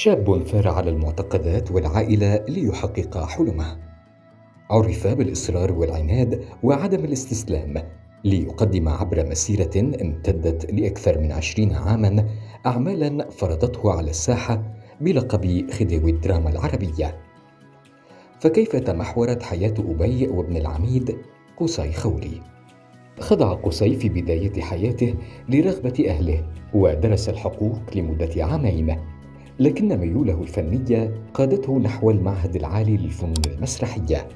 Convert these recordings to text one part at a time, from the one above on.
شاب ثار على المعتقدات والعائلة ليحقق حلمه. عرف بالإصرار والعناد وعدم الاستسلام ليقدم عبر مسيرة امتدت لأكثر من عشرين عاما أعمالا فرضته على الساحة بلقب خديوي الدراما العربية. فكيف تمحورت حياة أبي وابن العميد قصي خولي خضع قصي في بداية حياته لرغبة أهله ودرس الحقوق لمدة عامين. لكن ميوله الفنية قادته نحو المعهد العالي للفنون المسرحية.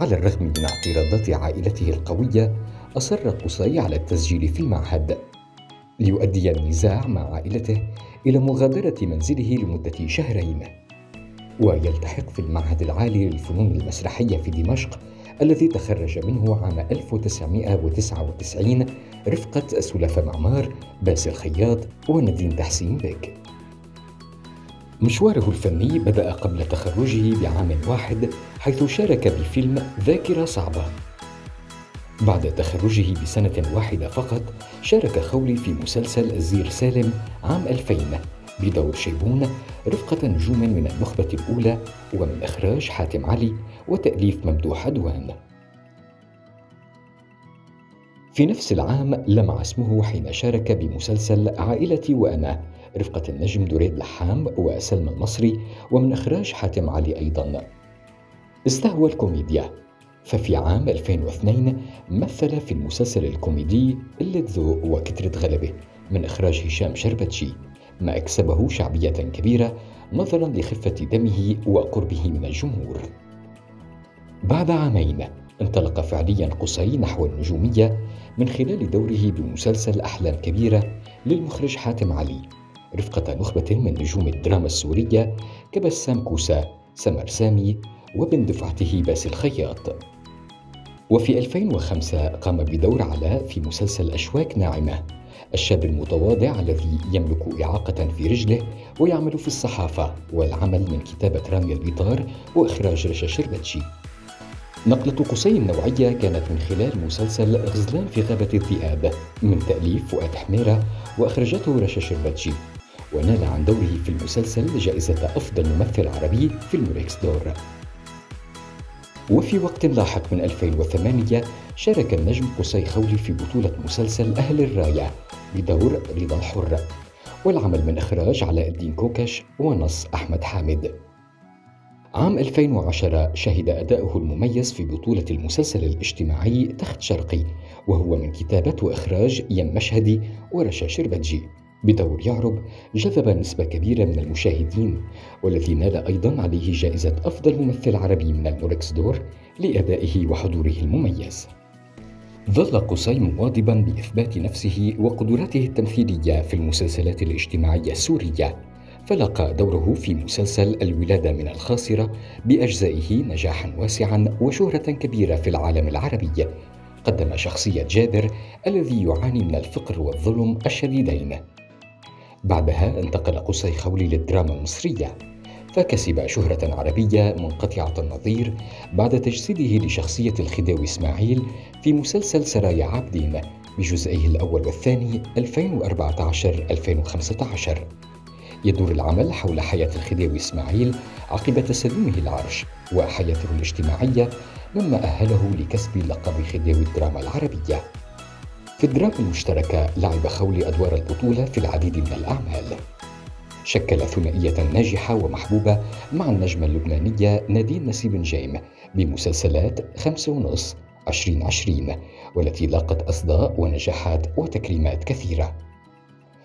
على الرغم من اعتراضات عائلته القوية أصر قصي على التسجيل في المعهد. ليؤدي النزاع مع عائلته إلى مغادرة منزله لمدة شهرين. ويلتحق في المعهد العالي للفنون المسرحية في دمشق الذي تخرج منه عام 1999 رفقة سلافة معمار باسل خياط وندين تحسين بيك. مشواره الفني بدأ قبل تخرجه بعام واحد حيث شارك بفيلم ذاكرة صعبة. بعد تخرجه بسنة واحدة فقط شارك خولي في مسلسل الزير سالم عام 2000 بدور شيبون رفقة نجوم من النخبة الأولى ومن إخراج حاتم علي وتأليف ممدوح عدوان. في نفس العام لمع اسمه حين شارك بمسلسل عائلتي وأنا. رفقة النجم دريد لحام وسلمى المصري ومن إخراج حاتم علي أيضا. استهوى الكوميديا. ففي عام 2002 مثل في المسلسل الكوميدي اللي ذوق وكترة غلبة من إخراج هشام شربتشي ما أكسبه شعبية كبيرة نظرا لخفة دمه وقربه من الجمهور. بعد عامين انطلق فعليا قصي نحو النجومية من خلال دوره بمسلسل أحلام كبيرة للمخرج حاتم علي. رفقة نخبة من نجوم الدراما السورية كبسام كوسا سمر سامي وبن دفعته باسل خياط وفي 2005 قام بدور علاء في مسلسل أشواك ناعمة. الشاب المتواضع الذي يملك إعاقة في رجله ويعمل في الصحافة والعمل من كتابة رامي البيطار وإخراج رشا شربتشي. نقلة قصي النوعية كانت من خلال مسلسل غزلان في غابة الذئاب من تأليف فؤاد حميرة وأخرجته رشا شربتشي. ونال عن دوره في المسلسل جائزة أفضل ممثل عربي في الموريكس دور. وفي وقت لاحق من 2008 شارك النجم قصي خولي في بطولة مسلسل أهل الراية بدور رضا الحر والعمل من إخراج علاء الدين كوكش ونص أحمد حامد. عام 2010 شهد أداؤه المميز في بطولة المسلسل الاجتماعي تخت شرقي وهو من كتابة وإخراج يم مشهدي ورشا شربتجي. بدور يعرب جذب نسبة كبيرة من المشاهدين والذي نال أيضا عليه جائزة أفضل ممثل عربي من الموركس دور لأدائه وحضوره المميز. ظل قصي مواظبا بإثبات نفسه وقدراته التمثيلية في المسلسلات الاجتماعية السورية فلقى دوره في مسلسل الولادة من الخاصرة بأجزائه نجاحا واسعا وشهرة كبيرة في العالم العربي. قدم شخصية جابر الذي يعاني من الفقر والظلم الشديدين. بعدها انتقل قصي خولي للدراما المصرية فكسب شهرة عربية منقطعة النظير بعد تجسيده لشخصية الخديوي إسماعيل في مسلسل سرايا عابدين بجزئيه الأول والثاني 2014-2015 يدور العمل حول حياة الخديوي إسماعيل عقب تسلمه العرش وحياته الاجتماعية مما أهله لكسب لقب خديوي الدراما العربية. في الدراما المشتركة لعب خولي أدوار البطولة في العديد من الأعمال. شكل ثنائية ناجحة ومحبوبة مع النجمة اللبنانية نادين نسيب جيم بمسلسلات خمسة ونص عشرين عشرين والتي لاقت أصداء ونجاحات وتكريمات كثيرة.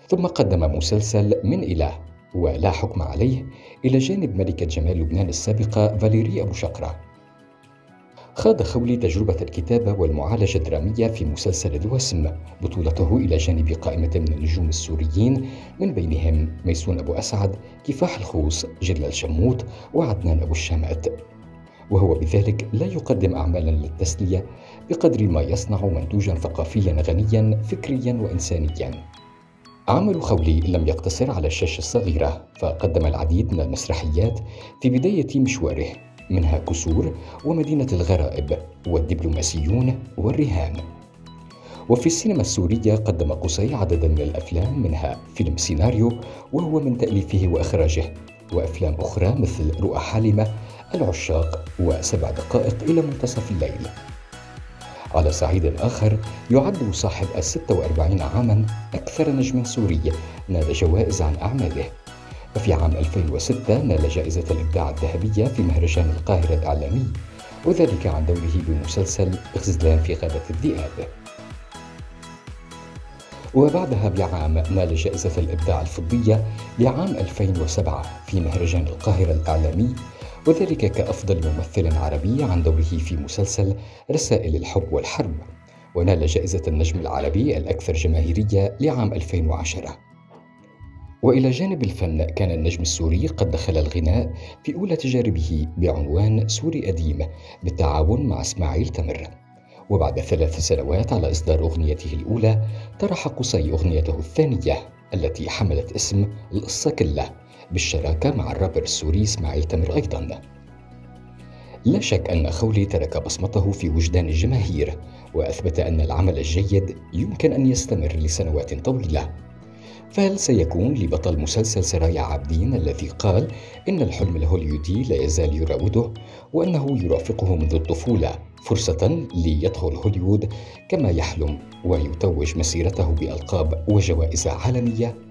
ثم قدم مسلسل من إله ولا حكم عليه إلى جانب ملكة جمال لبنان السابقة فاليري أبو شقرة. خاض خولي تجربة الكتابة والمعالجة الدرامية في مسلسل اسم بطولته إلى جانب قائمة من النجوم السوريين من بينهم ميسون أبو أسعد كفاح الخوص جلال شموت وعدنان أبو الشامات وهو بذلك لا يقدم أعمالا للتسلية بقدر ما يصنع منتوجا ثقافيا غنيا فكريا وإنسانيا. عمل خولي لم يقتصر على الشاشة الصغيرة فقدم العديد من المسرحيات في بداية مشواره. منها كسور ومدينة الغرائب والدبلوماسيون والرهان وفي السينما السورية قدم قصي عددا من الأفلام منها فيلم سيناريو وهو من تأليفه وإخراجه وأفلام أخرى مثل رؤى حالمة العشاق وسبع دقائق إلى منتصف الليل. على صعيد آخر يعد صاحب الستة وأربعين عاما أكثر نجم سوري نال جوائز عن أعماله. ففي عام 2006 نال جائزة الإبداع الذهبية في مهرجان القاهرة الإعلامي وذلك عن دوره بمسلسل غزلان في غابة الذئاب. وبعدها بعام نال جائزة الإبداع الفضية لعام 2007 في مهرجان القاهرة الإعلامي وذلك كأفضل ممثل عربي عن دوره في مسلسل رسائل الحب والحرب. ونال جائزة النجم العربي الأكثر جماهيرية لعام 2010 وإلى جانب الفن كان النجم السوري قد دخل الغناء في أولى تجاربه بعنوان سوري قديم بالتعاون مع إسماعيل تمر. وبعد ثلاث سنوات على إصدار أغنيته الأولى طرح قصي أغنيته الثانية التي حملت اسم القصة كلها بالشراكة مع الرابر السوري إسماعيل تمر أيضا. لا شك أن خولي ترك بصمته في وجدان الجماهير وأثبت أن العمل الجيد يمكن أن يستمر لسنوات طويلة. فهل سيكون لبطل مسلسل سرايا عابدين الذي قال إن الحلم الهوليودي لا يزال يراوده وأنه يرافقه منذ الطفولة فرصة ليدخل هوليوود كما يحلم ويتوج مسيرته بألقاب وجوائز عالمية؟